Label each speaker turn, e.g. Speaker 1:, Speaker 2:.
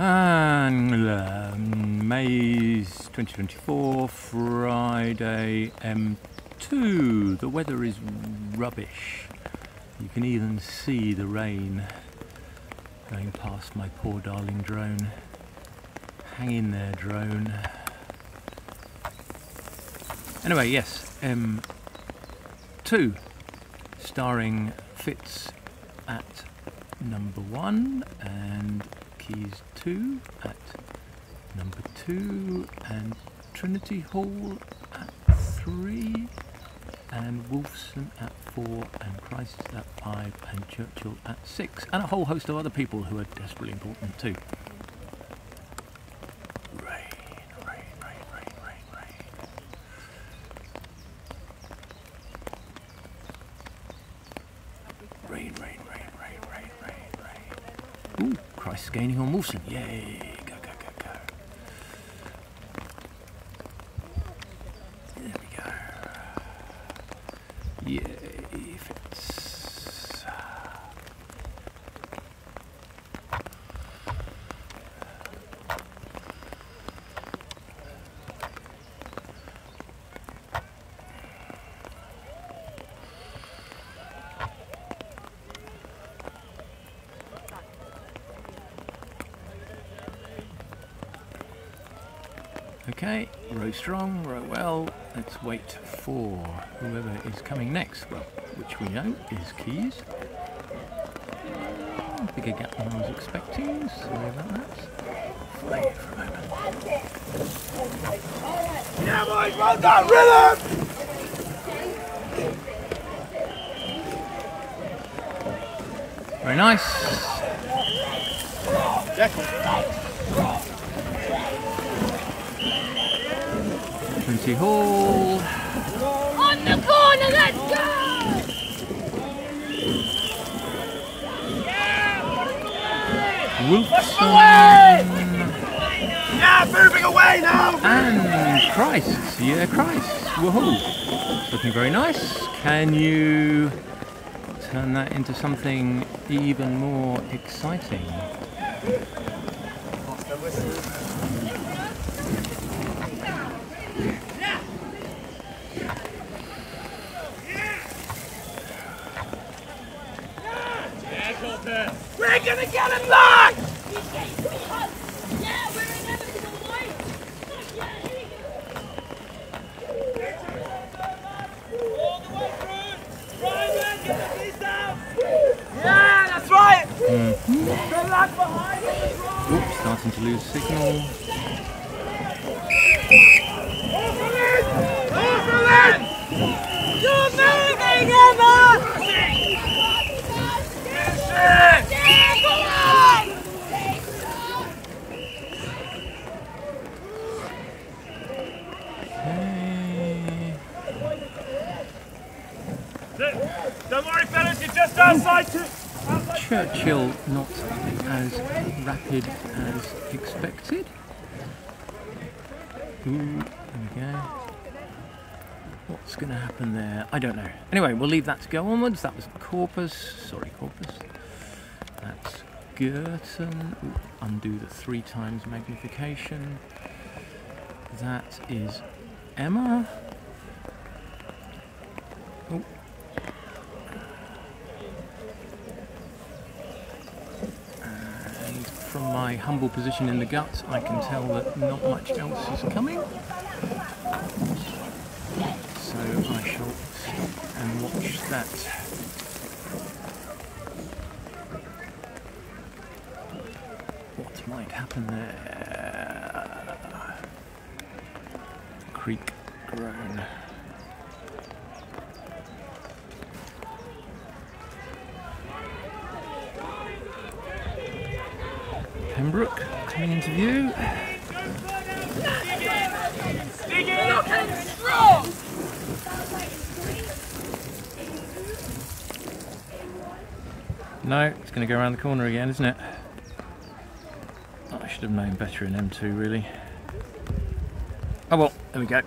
Speaker 1: And um, May 2024, Friday M2. The weather is rubbish. You can even see the rain going past my poor darling drone. Hang in there, drone. Anyway, yes, M2, starring Fitz at number one and Caius two at number two and Trinity Hall at three and Wolfson at four and Christ at five and Churchill at six and a whole host of other people who are desperately important too. Rain, rain, rain, rain, rain, rain. Rain, rain, rain, rain, rain, rain, rain. Ooh, Christ's gaining on Wolfson. Yay, Okay, row strong, row well. Let's wait for whoever is coming next. Well, which we know is Caius. Bigger gap than I was expecting. Sorry about that. Fly for a moment.
Speaker 2: Yeah, boys, well done, rhythm!
Speaker 1: Very nice. Trinity Hall.
Speaker 3: On the corner, let's go!
Speaker 1: Wolfson.
Speaker 2: Yeah, moving away now!
Speaker 1: And Christ. Yeah, Christ. Woohoo. Looking very nice. Can you turn that into something even more exciting?
Speaker 2: Get him back!
Speaker 3: Yeah, we're inevitable, boys! Yeah, here we go.
Speaker 2: Yeah, that's right! The lad behind us!
Speaker 1: Oops, starting to lose signal.
Speaker 2: You're moving, Emma!
Speaker 3: Yeah, come on!
Speaker 1: Okay.
Speaker 2: Don't worry, fellas, you're just outside.
Speaker 1: Churchill not as rapid as expected. Ooh, there we go. What's going to happen there? I don't know. Anyway, we'll leave that to go onwards. That was Corpus. Sorry, Corpus. That's Girton. Ooh, undo the three times magnification. That is Emma. Oh, And from my humble position in the gut, I can tell that not much else is coming. So I shall stop and watch that. What might happen there? Creek groan. Pembroke coming into view. No, it's going to go around the corner again, isn't it? I should have known better in M2, really. Oh well, there we go.